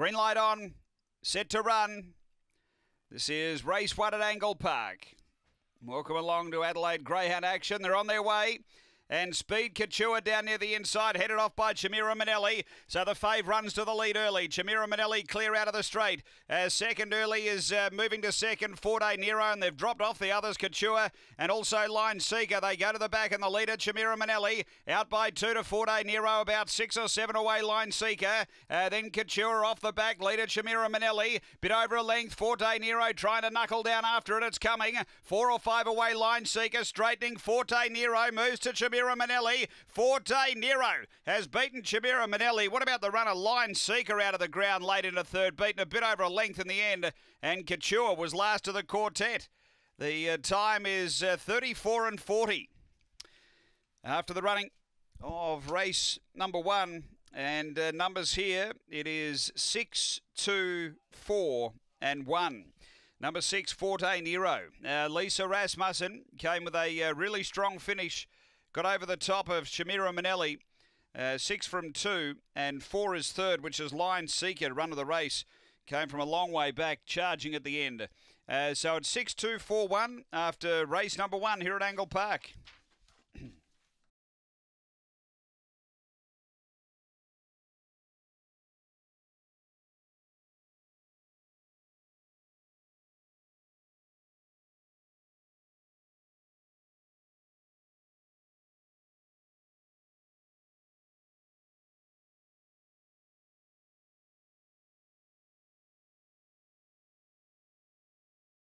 Green light on, set to run. This is race one at Angle Park. Welcome along to Adelaide Greyhound action. They're on their way. And Speed Couture down near the inside, headed off by Chimera Manelli. So the fave runs to the lead early. Chimera Manelli clear out of the straight. Uh, second early is uh, moving to second. Forte Nero, and they've dropped off the others, Couture and also Line Seeker. They go to the back, and the leader, Chimera Manelli, out by two to Day Nero, about six or seven away, Line Seeker. Uh, then Couture off the back, leader Chimera Manelli, bit over a length. Forte Nero trying to knuckle down after it. It's coming. Four or five away, Line Seeker, straightening. Forte Nero moves to Chimera. Chimera Manelli. Forte Nero has beaten Chimera Manelli. What about the runner Line Seeker out of the ground late in the third, beaten a bit over a length in the end, and Couture was last of the quartet. The uh, time is uh, 34 and 40. After the running of race number one, and uh, numbers here, it is 6, 2, 4, and 1. Number six, Forte Nero. Uh, Lisa Rasmussen came with a uh, really strong finish Got over the top of Shamira Manelli. Uh, six from two, and four is third, which is Lion Seeker, run of the race. Came from a long way back, charging at the end. Uh, so it's 6 2 4 1 after race number one here at Angle Park.